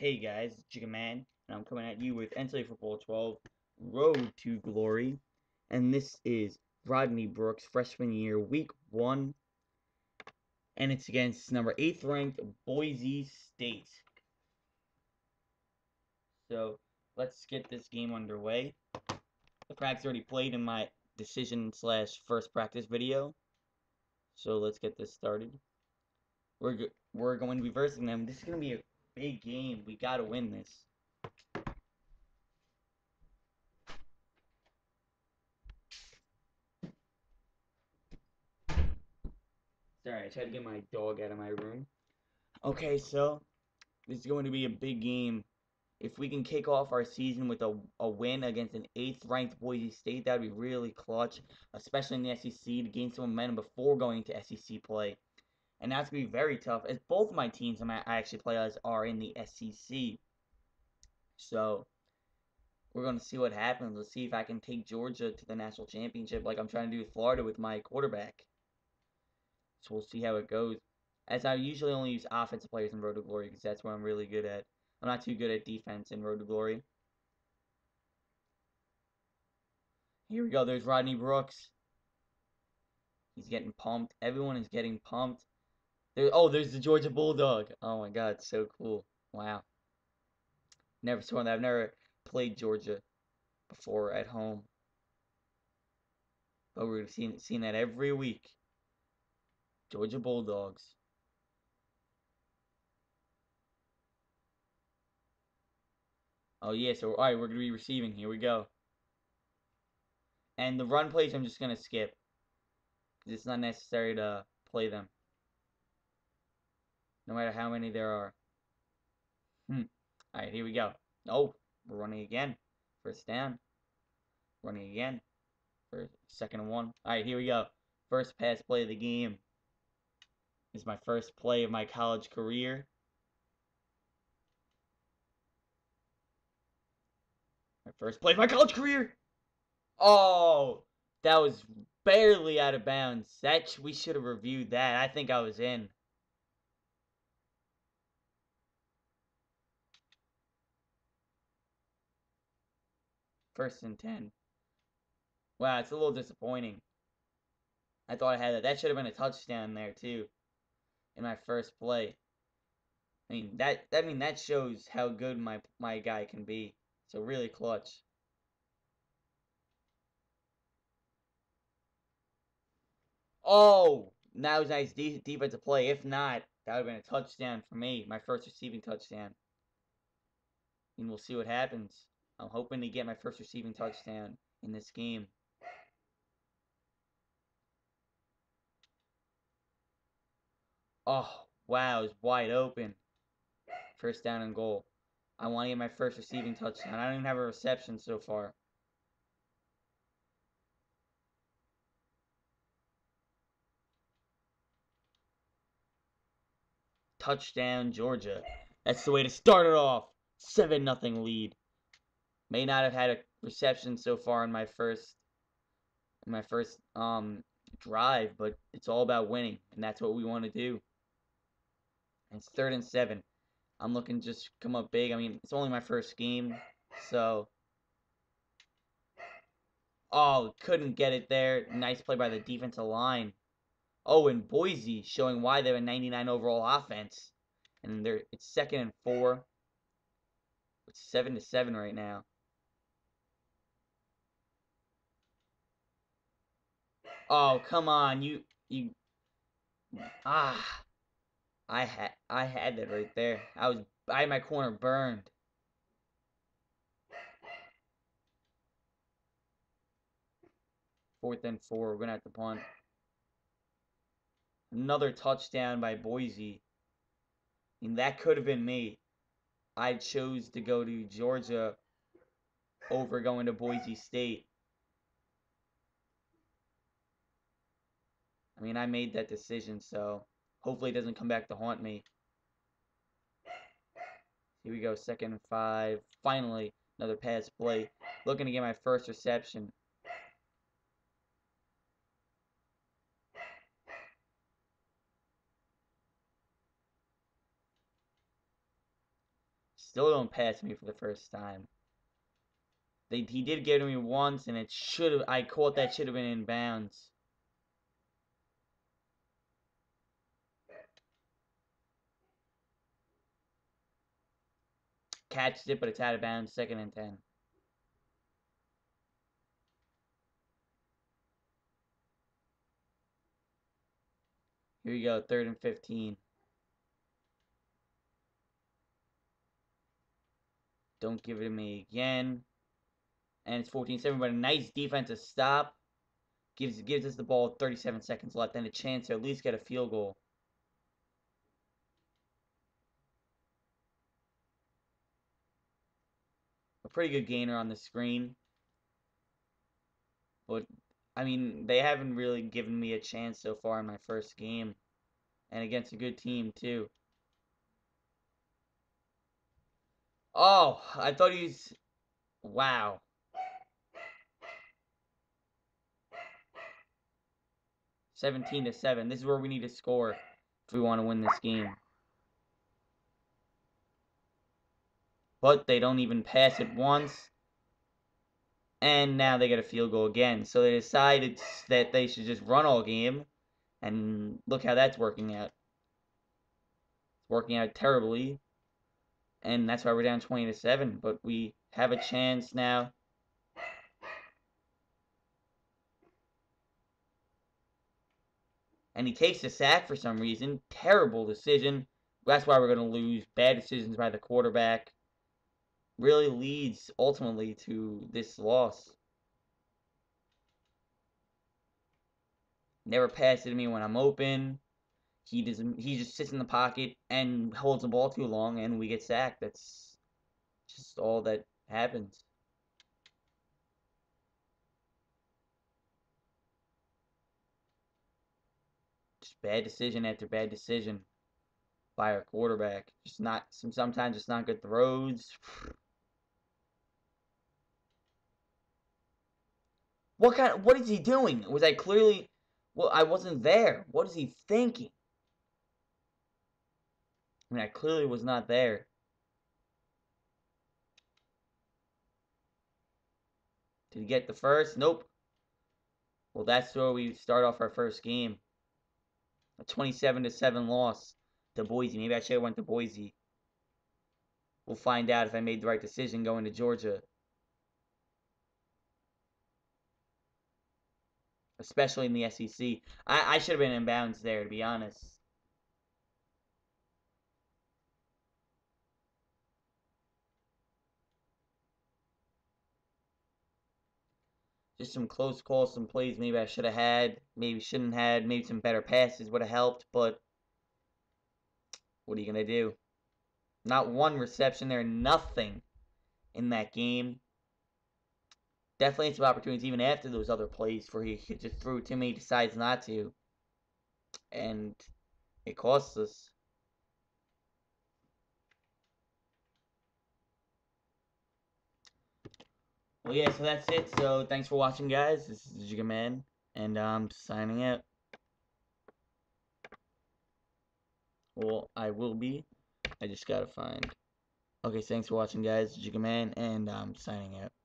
Hey guys, it's Jigga Man, and I'm coming at you with NCAA Football 12 Road to Glory. And this is Rodney Brooks, freshman year, week one. And it's against number 8th ranked Boise State. So let's get this game underway. The practice already played in my decision slash first practice video. So let's get this started. We're, we're going to be versing them. This is going to be a big game. We got to win this. Sorry, I tried to get my dog out of my room. Okay, so this is going to be a big game. If we can kick off our season with a, a win against an 8th ranked Boise State, that would be really clutch, especially in the SEC, to gain some momentum before going to SEC play. And that's going to be very tough, as both of my teams I actually play as are in the SEC. So, we're going to see what happens. Let's see if I can take Georgia to the national championship like I'm trying to do with Florida with my quarterback. So we'll see how it goes. As I usually only use offensive players in Road to Glory because that's what I'm really good at. I'm not too good at defense in Road to Glory. Here we go. There's Rodney Brooks. He's getting pumped. Everyone is getting pumped. There, oh, there's the Georgia Bulldog. Oh my God, so cool. Wow. Never saw that. I've never played Georgia before at home. But we're seeing, seeing that every week. Georgia Bulldogs. Oh, yeah, so, alright, we're going to be receiving. Here we go. And the run plays, I'm just going to skip. It's not necessary to play them. No matter how many there are. Hmm. Alright, here we go. Oh, we're running again. First down. Running again. For second and one. Alright, here we go. First pass play of the game. This is my first play of my college career. My first play of my college career. Oh, that was barely out of bounds. That we should have reviewed that. I think I was in. First and 10. Wow, it's a little disappointing. I thought I had that. That should have been a touchdown there, too. In my first play. I mean, that, I mean, that shows how good my, my guy can be. So really clutch. Oh, that was nice de defensive play. If not, that would have been a touchdown for me. My first receiving touchdown. And we'll see what happens. I'm hoping to get my first receiving touchdown in this game. Oh, wow, it's wide open. First down and goal. I want to get my first receiving touchdown. I don't even have a reception so far. Touchdown, Georgia. That's the way to start it off. 7 nothing lead. May not have had a reception so far in my first in my first um drive, but it's all about winning, and that's what we want to do. And it's third and seven. I'm looking just come up big. I mean, it's only my first game, so. Oh, couldn't get it there. Nice play by the defensive line. Oh, and Boise showing why they have a 99 overall offense. And they're it's second and four. It's seven to seven right now. Oh, come on. You you Ah. I had I had that right there. I was I had my corner burned. Fourth and four. We're gonna have to punt. Another touchdown by Boise. And that could have been me. I chose to go to Georgia over going to Boise State. I mean, I made that decision, so hopefully it doesn't come back to haunt me. Here we go, second and five. Finally, another pass play. Looking to get my first reception. still don't pass me for the first time. They, he did get to me once, and it should have. I caught that should have been in bounds. Catched it, but it's out of bounds. Second and ten. Here we go, third and 15. Don't give it to me again. And it's 14-7, but a nice defensive stop. Gives gives us the ball 37 seconds left and a chance to at least get a field goal. Pretty good gainer on the screen. But I mean, they haven't really given me a chance so far in my first game. And against a good team, too. Oh, I thought he's... Wow. Seventeen to seven. This is where we need to score if we want to win this game. But they don't even pass it once. And now they get a field goal again. So they decided that they should just run all game. And look how that's working out. It's working out terribly. And that's why we're down 20 to 7. But we have a chance now. And he takes the sack for some reason. Terrible decision. That's why we're going to lose. Bad decisions by the quarterback really leads ultimately to this loss. Never passes to me when I'm open. He doesn't. He just sits in the pocket and holds the ball too long, and we get sacked. That's just all that happens. Just bad decision after bad decision by our quarterback. Just not. Sometimes it's not good throws. What kind? What is he doing? Was I clearly? Well, I wasn't there. What is he thinking? I mean, I clearly was not there. Did he get the first? Nope. Well, that's where we start off our first game. A 27 to 7 loss to Boise. Maybe I should have went to Boise. We'll find out if I made the right decision going to Georgia. Especially in the SEC. I, I should have been in bounds there, to be honest. Just some close calls, some plays maybe I should have had, maybe shouldn't have had, maybe some better passes would have helped, but what are you going to do? Not one reception there, nothing in that game definitely some opportunities even after those other plays where he just threw too many, decides not to. And it costs us. Well, yeah, so that's it. So, thanks for watching, guys. This is Jigga Man, and I'm signing out. Well, I will be. I just gotta find. Okay, thanks for watching, guys. Jigga Man, and I'm signing out.